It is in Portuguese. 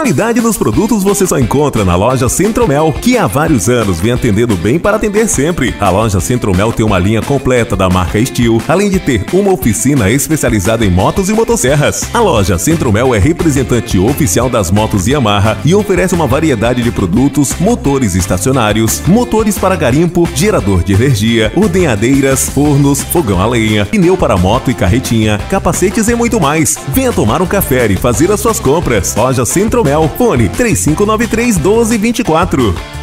Qualidade nos produtos você só encontra na loja Centromel, que há vários anos vem atendendo bem para atender sempre. A loja Centromel tem uma linha completa da marca Steel, além de ter uma oficina especializada em motos e motosserras. A loja Centromel é representante oficial das motos Yamaha e oferece uma variedade de produtos, motores estacionários, motores para garimpo, gerador de energia, ordenhadeiras, fornos, fogão a lenha, pneu para moto e carretinha, capacetes e muito mais. Venha tomar um café e fazer as suas compras. Loja Centromel, fone 3593 1224.